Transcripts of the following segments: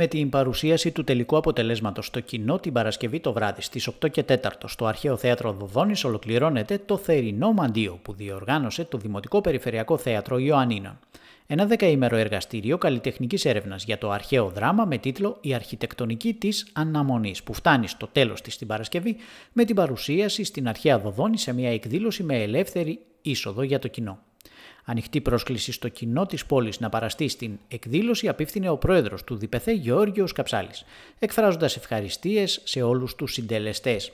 με την παρουσίαση του τελικού αποτελέσματος στο κοινό την Παρασκευή το βράδυ στις 8 και 4 στο Αρχαίο Θέατρο Δοδόνης ολοκληρώνεται το θερινό μαντίο που διοργάνωσε το Δημοτικό Περιφερειακό Θέατρο Ιωαννίνων. Ένα δεκαήμερο εργαστήριο καλλιτεχνικής έρευνας για το αρχαίο δράμα με τίτλο Η Αρχιτεκτονική της Αναμονής, που φτάνει στο τέλος της την Παρασκευή με την παρουσίαση στην αρχαία Δοδόνη σε μια εκδήλωση με ελεύθερη είσοδο για το κοινό. Ανοιχτή πρόσκληση στο κοινό της πόλης να παραστεί στην εκδήλωση απίφθινε ο πρόεδρος του ΔΠΘ Γεώργιος Καψάλης, εκφράζοντας ευχαριστίες σε όλους τους συντελεστές.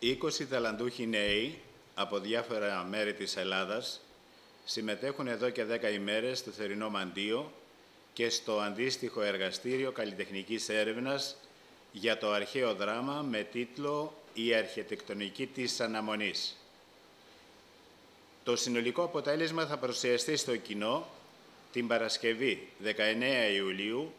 20 ταλαντούχοι νέοι από διάφορα μέρη της Ελλάδας συμμετέχουν εδώ και 10 ημέρες στο θερινό μαντίο και στο αντίστοιχο εργαστήριο καλλιτεχνικής έρευνας για το αρχαίο δράμα με τίτλο «Η αρχιτεκτονική της αναμονής». Το συνολικό αποτέλεσμα θα παρουσιαστεί στο κοινό την Παρασκευή 19 Ιουλίου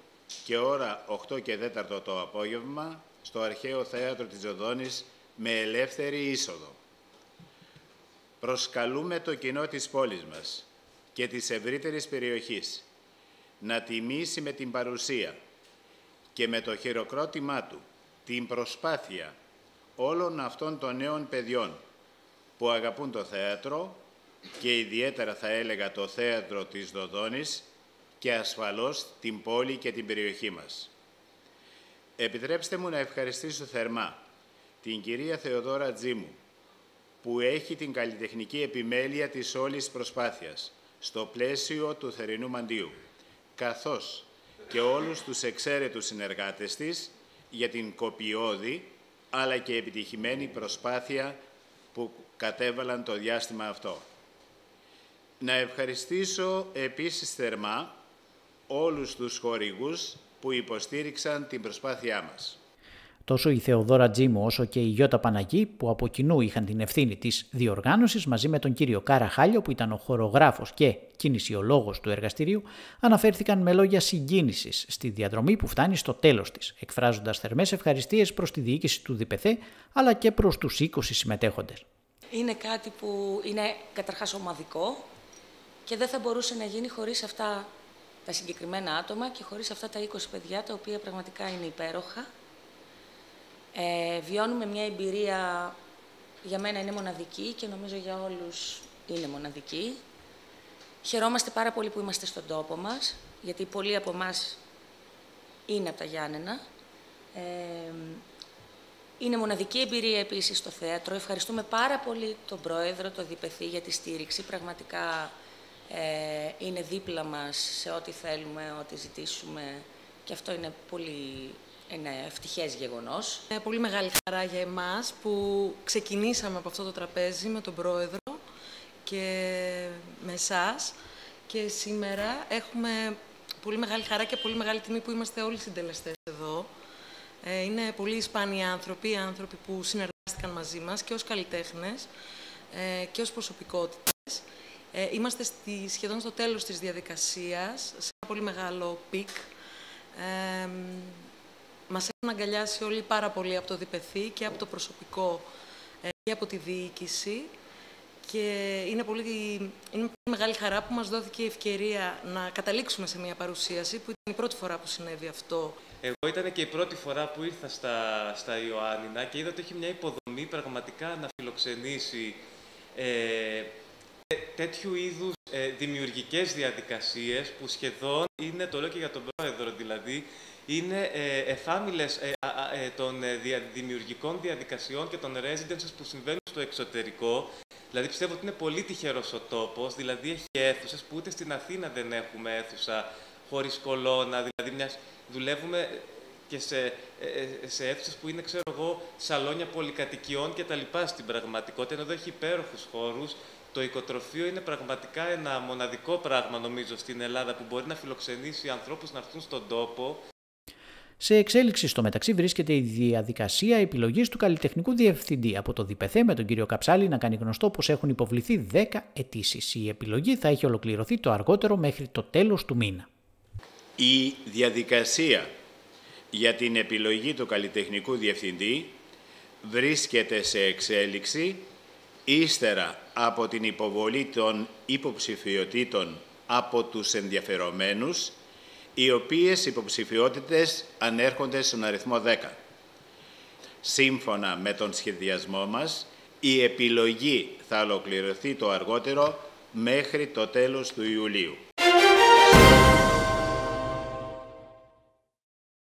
και ώρα 8 και 4 το απόγευμα στο Αρχαίο Θέατρο της Οδόνης με ελεύθερη είσοδο. Προσκαλούμε το κοινό της πόλης μας και της ευρύτερης περιοχής να τιμήσει με την παρουσία και με το χειροκρότημά του την προσπάθεια όλων αυτών των νέων παιδιών που αγαπούν το θέατρο και ιδιαίτερα θα έλεγα το θέατρο της Δοδόνης και ασφαλώς την πόλη και την περιοχή μας. Επιτρέψτε μου να ευχαριστήσω θερμά την κυρία Θεοδόρα Τζίμου, που έχει την καλλιτεχνική επιμέλεια της όλης προσπάθειας στο πλαίσιο του θερινού μαντίου, καθώς και όλους τους εξαίρετους συνεργάτες της για την κοπιώδη αλλά και επιτυχημένη προσπάθεια που κατέβαλαν το διάστημα αυτό. Να ευχαριστήσω επίσης θερμά όλους τους χορηγούς που υποστήριξαν την προσπάθειά μας. Τόσο η Θεοδόρα Τζίμου όσο και η Γιώτα Παναγή, που από κοινού είχαν την ευθύνη της διοργάνωσης, μαζί με τον κύριο Κάρα Χάλιο, που ήταν ο χορογράφος και κινησιολόγος του εργαστηρίου, αναφέρθηκαν με λόγια συγκίνησης στη διαδρομή που φτάνει στο τέλος της, εκφράζοντας θερμές ευχαριστίες προς τη διοίκηση του ΔΠΘ αλλά και προς τους 20 συμμετέχοντες. Είναι κάτι που είναι καταρχάς ομαδικό και δεν θα μπορούσε να γίνει χωρίς αυτά τα συγκεκριμένα άτομα και χωρίς αυτά τα 20 παιδιά, τα οποία πραγματικά είναι υπέροχα ε, βιώνουμε μια εμπειρία, για μένα είναι μοναδική και νομίζω για όλους είναι μοναδική. Χαιρόμαστε πάρα πολύ που είμαστε στον τόπο μας, γιατί πολλοί από εμάς είναι από τα Γιάννενα. Ε, είναι μοναδική εμπειρία επίσης στο θέατρο. Ευχαριστούμε πάρα πολύ τον Πρόεδρο, τον Διπεθή για τη στήριξη. Πραγματικά ε, είναι δίπλα μας σε ό,τι θέλουμε, ό,τι ζητήσουμε και αυτό είναι πολύ είναι ευτυχές γεγονός. Είναι πολύ μεγάλη χαρά για εμάς που ξεκινήσαμε από αυτό το τραπέζι με τον Πρόεδρο και με εσάς. Και σήμερα έχουμε πολύ μεγάλη χαρά και πολύ μεγάλη τιμή που είμαστε όλοι συντελεστές εδώ. Ε, είναι πολύ σπάνιοι άνθρωποι, άνθρωποι που συνεργάστηκαν μαζί μας και ως καλλιτέχνες ε, και ως προσωπικότητες. Ε, είμαστε στη, σχεδόν στο τέλος της διαδικασίας, σε ένα πολύ μεγάλο peak. Μας έχουν αγκαλιάσει όλοι πάρα πολύ από το ΔΗΠΕΘΕ και από το προσωπικό ε, και από τη διοίκηση και είναι πολύ, είναι πολύ μεγάλη χαρά που μας δόθηκε η ευκαιρία να καταλήξουμε σε μια παρουσίαση που ήταν η πρώτη φορά που συνέβη αυτό. Εγώ ήταν και η πρώτη φορά που ήρθα στα, στα Ιωάννινα και είδα ότι έχει μια υποδομή πραγματικά να φιλοξενήσει ε, τέτοιου είδους ε, δημιουργικές διαδικασίες που σχεδόν είναι, το λέω και για τον πρόεδρο δηλαδή, είναι ε, εφάμιλες ε, ε, των ε, δημιουργικών διαδικασιών και των residences που συμβαίνουν στο εξωτερικό. Δηλαδή πιστεύω ότι είναι πολύ τυχερός ο τόπος, δηλαδή έχει αίθουσες που ούτε στην Αθήνα δεν έχουμε αίθουσα χωρίς κολόνα, δηλαδή μιας, δουλεύουμε και σε, σε αίθουσες που είναι, ξέρω εγώ, σαλόνια πολυκατοικιών και τα λοιπά στην πραγματικότητα, ενώ εδώ έχει υπέροχους χώρους, το οικοτροφείο είναι πραγματικά ένα μοναδικό πράγμα, νομίζω, στην Ελλάδα που μπορεί να φιλοξενήσει ανθρώπους να έρθουν στον τόπο σε εξέλιξη στο μεταξύ βρίσκεται η διαδικασία επιλογής του καλλιτεχνικού διευθυντή από το ΔΠΘ με τον κύριο Καψάλη να κάνει γνωστό πως έχουν υποβληθεί 10 αιτήσεις. Η επιλογή θα έχει ολοκληρωθεί το αργότερο μέχρι το τέλος του μήνα. Η διαδικασία για την επιλογή του καλλιτεχνικού διευθυντή βρίσκεται σε εξέλιξη ύστερα από την υποβολή των υποψηφιωτήτων από τους ενδιαφερομένους οι οποίες υποψηφιότητες ανέρχονται στον αριθμό 10. Σύμφωνα με τον σχεδιασμό μας, η επιλογή θα ολοκληρωθεί το αργότερο μέχρι το τέλος του Ιουλίου.